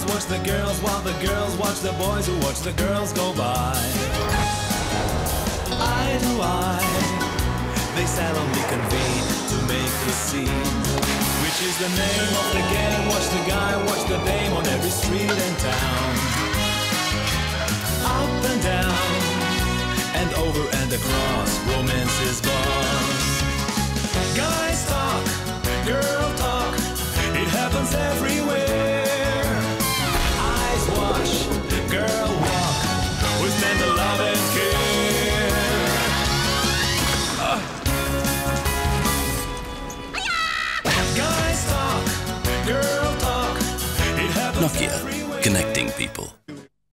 boys watch the girls while the girls watch the boys who watch the girls go by. Eye to eye, they solemnly convene to make the scene. Which is the name of the game, watch the guy, watch the dame on every street and town. Up and down, and over and across, romance is born. Guys talk, girl talk, it happens every Nokia, connecting people.